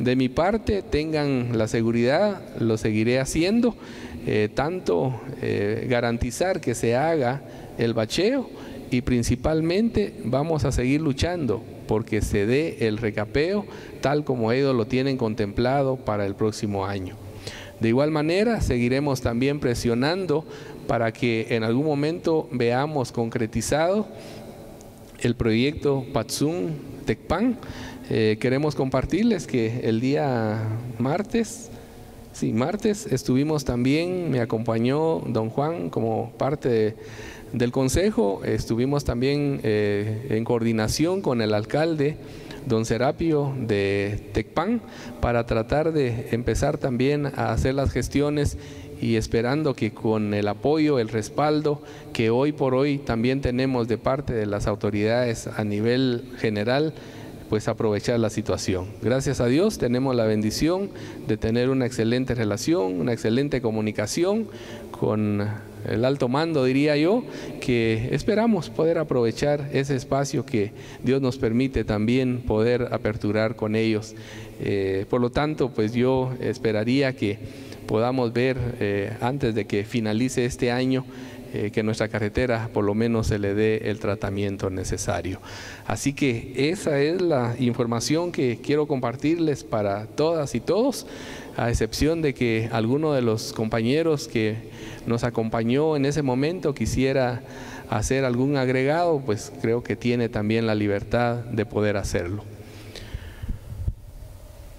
De mi parte, tengan la seguridad, lo seguiré haciendo, eh, tanto eh, garantizar que se haga el bacheo y principalmente vamos a seguir luchando porque se dé el recapeo tal como ellos lo tienen contemplado para el próximo año. De igual manera, seguiremos también presionando para que en algún momento veamos concretizado el proyecto Patsun Tecpan eh, queremos compartirles que el día martes, sí, martes estuvimos también, me acompañó don Juan como parte del consejo, estuvimos también eh, en coordinación con el alcalde don Serapio de Tecpan para tratar de empezar también a hacer las gestiones y esperando que con el apoyo, el respaldo que hoy por hoy también tenemos de parte de las autoridades a nivel general, pues aprovechar la situación. Gracias a Dios tenemos la bendición de tener una excelente relación, una excelente comunicación con el alto mando, diría yo, que esperamos poder aprovechar ese espacio que Dios nos permite también poder aperturar con ellos. Eh, por lo tanto, pues yo esperaría que podamos ver eh, antes de que finalice este año eh, que nuestra carretera por lo menos se le dé el tratamiento necesario. Así que esa es la información que quiero compartirles para todas y todos, a excepción de que alguno de los compañeros que nos acompañó en ese momento quisiera hacer algún agregado, pues creo que tiene también la libertad de poder hacerlo.